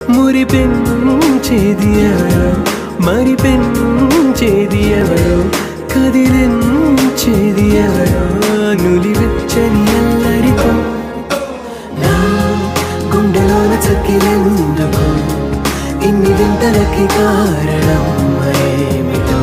మురిపెంచేది ఎవరో మరి పెంచేది ఎవరో కదిలించేది ఎవరో నులివెచ్చని ఎల్లరితో నా గుండెలోన చక్కిరెందుకు ఇన్ని వింతలకి కారణం ఏమిటో